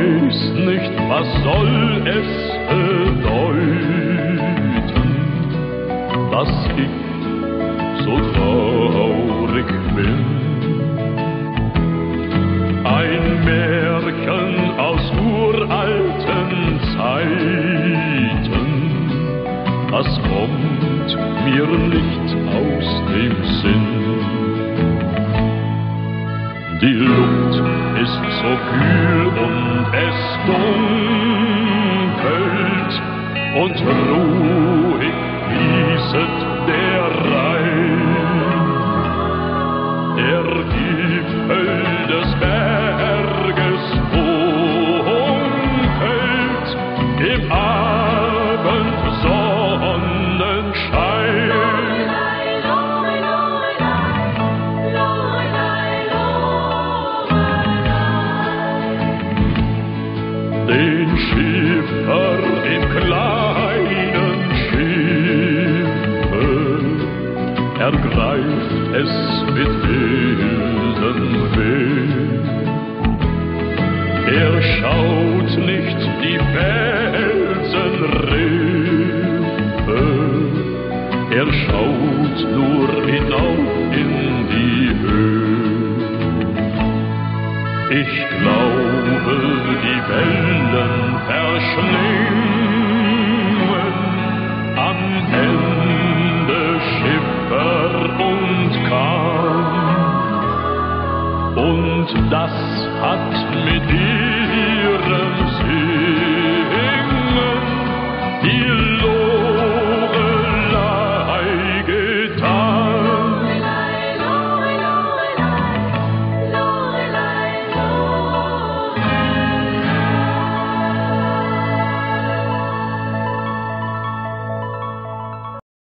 weiß nicht, was soll es bedeuten, dass ich so traurig bin. Ein Märchen aus uralten Zeiten, das kommt mir nicht aus dem Sinn. Die Luft ist so kühl und es dunkelt und ruhig fließet der Rhein. Der Gipfel ergreift es mit wildem Weh. Er schaut nicht die Felsenriffe, er schaut nur hinauf in die Höhe. Ich glaube, die Wellen verschlingen. und das hat mit ihm.